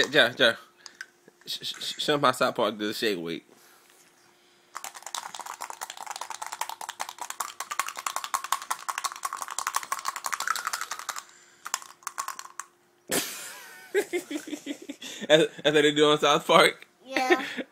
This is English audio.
Yeah, yeah, yeah. show my South Park the Shake weight. As that's they do on South Park. Yeah.